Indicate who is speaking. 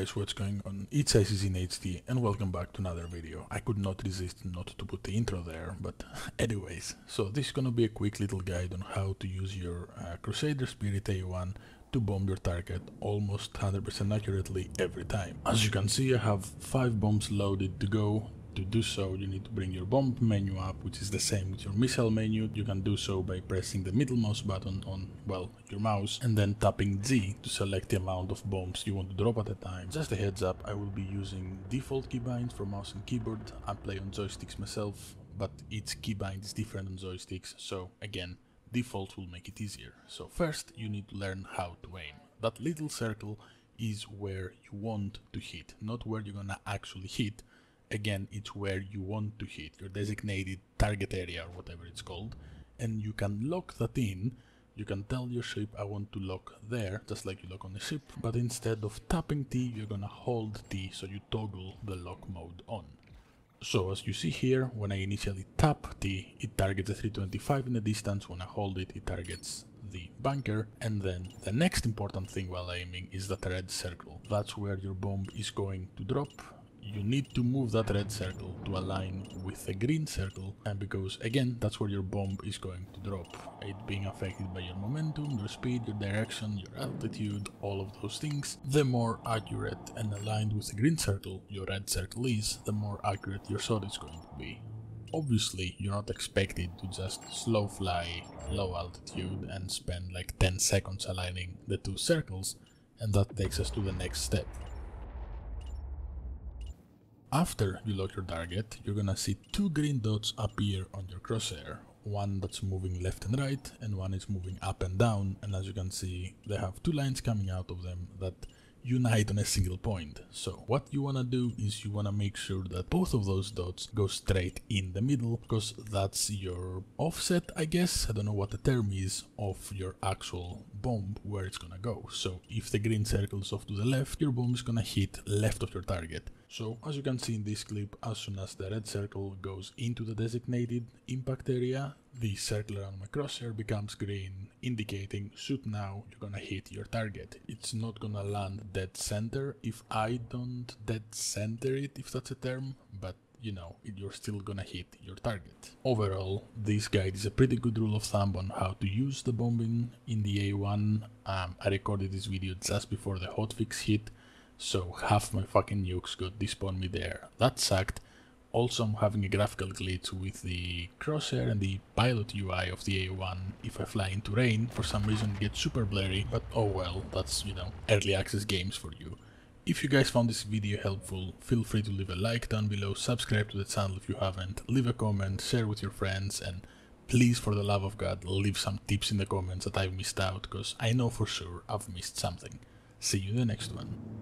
Speaker 1: guys, what's going on? It's ICZ in HD and welcome back to another video. I could not resist not to put the intro there, but anyways. So this is gonna be a quick little guide on how to use your uh, Crusader Spirit A1 to bomb your target almost 100% accurately every time. As you can see I have 5 bombs loaded to go to do so, you need to bring your bomb menu up, which is the same with your missile menu. You can do so by pressing the middle mouse button on, well, your mouse, and then tapping Z to select the amount of bombs you want to drop at a time. Just a heads up, I will be using default keybinds for mouse and keyboard. I play on joysticks myself, but each keybind is different on joysticks, so again, default will make it easier. So first, you need to learn how to aim. That little circle is where you want to hit, not where you're gonna actually hit, again it's where you want to hit your designated target area or whatever it's called and you can lock that in. You can tell your ship I want to lock there just like you lock on the ship but instead of tapping T you're gonna hold T so you toggle the lock mode on. So as you see here when I initially tap T it targets the 325 in the distance. When I hold it it targets the bunker. And then the next important thing while aiming is that red circle. That's where your bomb is going to drop you need to move that red circle to align with the green circle and because again that's where your bomb is going to drop. It being affected by your momentum your speed your direction your altitude all of those things the more accurate and aligned with the green circle your red circle is the more accurate your shot is going to be. Obviously you're not expected to just slow fly low altitude and spend like 10 seconds aligning the two circles and that takes us to the next step after you lock your target, you're gonna see two green dots appear on your crosshair. One that's moving left and right, and one is moving up and down, and as you can see, they have two lines coming out of them that unite on a single point. So what you wanna do is you wanna make sure that both of those dots go straight in the middle because that's your offset I guess, I don't know what the term is, of your actual bomb where it's gonna go. So if the green circle is off to the left, your bomb is gonna hit left of your target. So as you can see in this clip, as soon as the red circle goes into the designated impact area, the circle around my crosshair becomes green, indicating shoot now, you're gonna hit your target. It's not gonna land dead center if I don't dead center it, if that's a term, you know, you're still gonna hit your target. Overall, this guide is a pretty good rule of thumb on how to use the bombing in the A1. Um, I recorded this video just before the hotfix hit, so half my fucking nukes got despawn me there. That sucked. Also I'm having a graphical glitch with the crosshair and the pilot UI of the A1. If I fly into rain, for some reason it gets super blurry, but oh well, that's, you know, early access games for you. If you guys found this video helpful, feel free to leave a like down below, subscribe to the channel if you haven't, leave a comment, share with your friends, and please for the love of god leave some tips in the comments that I've missed out, because I know for sure I've missed something. See you in the next one.